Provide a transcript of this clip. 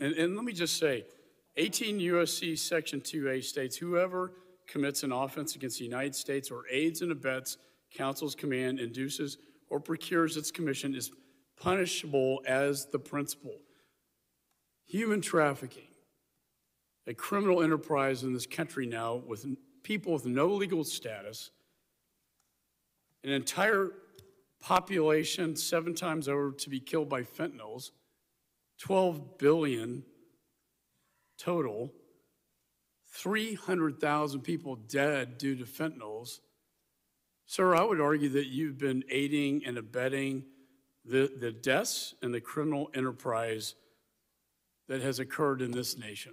And, and let me just say, 18 USC Section 2A states, whoever commits an offense against the United States or aids and abets counsels command, induces, or procures its commission is punishable as the principal. Human trafficking, a criminal enterprise in this country now with people with no legal status, an entire population seven times over to be killed by fentanyls, 12 billion total, 300,000 people dead due to fentanyls. Sir, I would argue that you've been aiding and abetting the, the deaths and the criminal enterprise that has occurred in this nation.